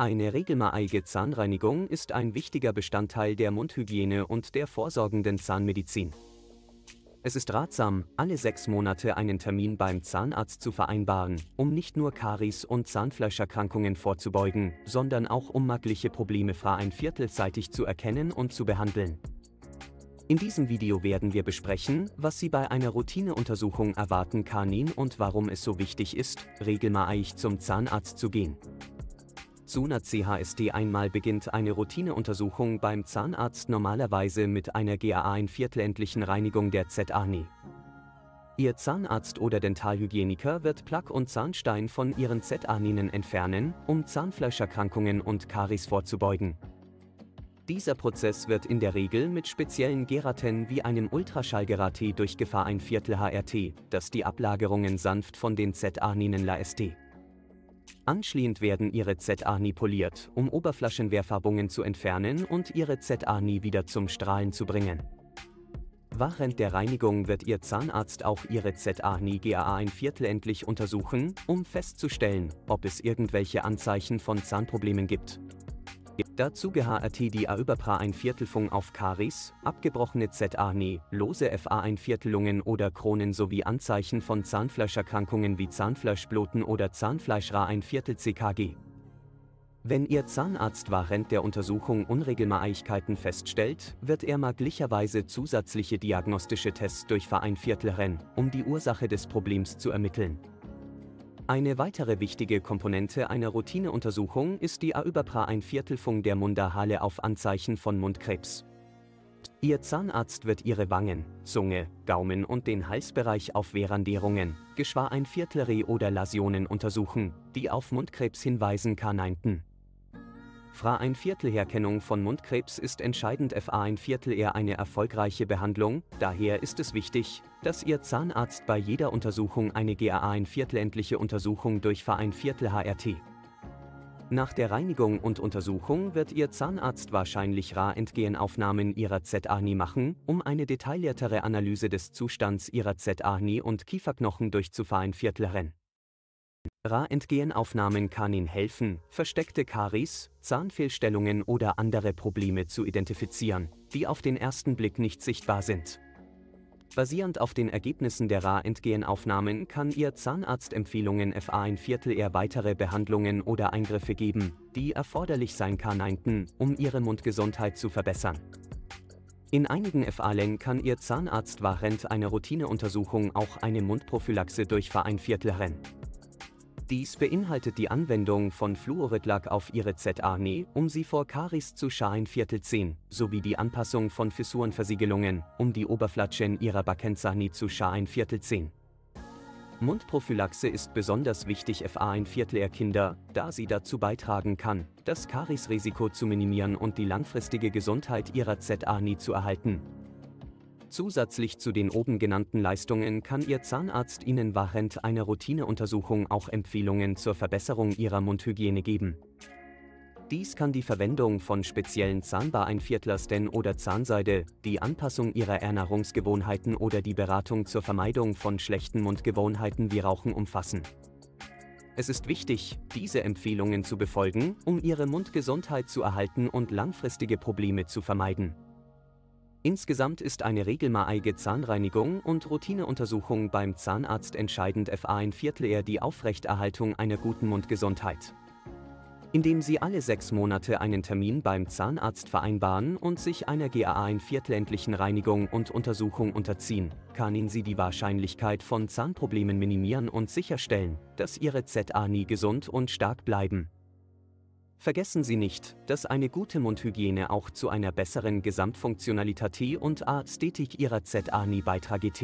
Eine regelmäßige Zahnreinigung ist ein wichtiger Bestandteil der Mundhygiene und der vorsorgenden Zahnmedizin. Es ist ratsam, alle sechs Monate einen Termin beim Zahnarzt zu vereinbaren, um nicht nur Karies- und Zahnfleischerkrankungen vorzubeugen, sondern auch um magliche Probleme viertelseitig zu erkennen und zu behandeln. In diesem Video werden wir besprechen, was Sie bei einer Routineuntersuchung erwarten können und warum es so wichtig ist, regelmäßig zum Zahnarzt zu gehen. Zu einer CHST einmal beginnt eine Routineuntersuchung beim Zahnarzt normalerweise mit einer GAA ein viertelendlichen Reinigung der ZANI. Ihr Zahnarzt oder Dentalhygieniker wird Plaque und Zahnstein von ihren Z-Aninen entfernen, um Zahnfleischerkrankungen und Karies vorzubeugen. Dieser Prozess wird in der Regel mit speziellen Geraten wie einem Ultraschallgerate durch Gefahr ein Viertel HRT, das die Ablagerungen sanft von den Z-Aninen lässt. Anschließend werden ihre ZA-Ni poliert, um Oberflächenwehrfarbungen zu entfernen und ihre ZA-Ni wieder zum Strahlen zu bringen. Während der Reinigung wird Ihr Zahnarzt auch Ihre ZA-Ni GAA ein Viertel endlich untersuchen, um festzustellen, ob es irgendwelche Anzeichen von Zahnproblemen gibt. Dazu gehört die A-Überpra ein Viertelfung auf Karies, abgebrochene ZA-Ne, lose FA ein Viertelungen oder Kronen sowie Anzeichen von Zahnfleischerkrankungen wie Zahnfleischbluten oder Zahnfleischra ein Viertel CKG. Wenn Ihr Zahnarzt während der Untersuchung Unregelmäßigkeiten feststellt, wird er möglicherweise zusätzliche diagnostische Tests durchführen, ein Viertel um die Ursache des Problems zu ermitteln. Eine weitere wichtige Komponente einer Routineuntersuchung ist die A-Überpra ein Viertelfung der Mundahale auf Anzeichen von Mundkrebs. Ihr Zahnarzt wird Ihre Wangen, Zunge, Gaumen und den Halsbereich auf Verandierungen, geschwa ein Viertelre oder Lasionen untersuchen, die auf Mundkrebs hinweisen kann. Fra ein Viertelherkennung von Mundkrebs ist entscheidend. FA ein Viertel eher eine erfolgreiche Behandlung, daher ist es wichtig, dass Ihr Zahnarzt bei jeder Untersuchung eine GAA ein Viertelendliche Untersuchung durch Fa ein Viertel HRT. Nach der Reinigung und Untersuchung wird Ihr Zahnarzt wahrscheinlich Ra-Entgehenaufnahmen Ihrer ZANI machen, um eine detailliertere Analyse des Zustands Ihrer ZANI und Kieferknochen durchzufahren Viertleren. Ra-Entgehenaufnahmen kann Ihnen helfen, versteckte Karies, Zahnfehlstellungen oder andere Probleme zu identifizieren, die auf den ersten Blick nicht sichtbar sind. Basierend auf den Ergebnissen der Ra-Entgehenaufnahmen kann Ihr Zahnarzt Empfehlungen FA ein Viertel eher weitere Behandlungen oder Eingriffe geben, die erforderlich sein kann, um Ihre Mundgesundheit zu verbessern. In einigen FA-Längen kann Ihr Zahnarzt während einer Routineuntersuchung auch eine Mundprophylaxe durch ein Viertel rennen. Dies beinhaltet die Anwendung von Fluoridlack auf ihre ZA-Ne, um sie vor Karies zu scharen Viertel 10, sowie die Anpassung von Fissurenversiegelungen, um die Oberflächen ihrer Backenzahni zu scharen Viertel 10. Mundprophylaxe ist besonders wichtig FA ein Viertel Kinder, da sie dazu beitragen kann, das Kariesrisiko zu minimieren und die langfristige Gesundheit ihrer ZA-Ni zu erhalten. Zusätzlich zu den oben genannten Leistungen kann Ihr Zahnarzt Ihnen während einer Routineuntersuchung auch Empfehlungen zur Verbesserung Ihrer Mundhygiene geben. Dies kann die Verwendung von speziellen Zahnbareinviertlersten oder Zahnseide, die Anpassung Ihrer Ernährungsgewohnheiten oder die Beratung zur Vermeidung von schlechten Mundgewohnheiten wie Rauchen umfassen. Es ist wichtig, diese Empfehlungen zu befolgen, um Ihre Mundgesundheit zu erhalten und langfristige Probleme zu vermeiden. Insgesamt ist eine regelmäßige Zahnreinigung und Routineuntersuchung beim Zahnarzt entscheidend FA ein Viertel eher die Aufrechterhaltung einer guten Mundgesundheit. Indem Sie alle sechs Monate einen Termin beim Zahnarzt vereinbaren und sich einer GAA ein viertelendlichen Reinigung und Untersuchung unterziehen, kann Ihnen Sie die Wahrscheinlichkeit von Zahnproblemen minimieren und sicherstellen, dass Ihre ZA nie gesund und stark bleiben. Vergessen Sie nicht, dass eine gute Mundhygiene auch zu einer besseren Gesamtfunktionalität und Ästhetik Ihrer ZA nie beiträgt.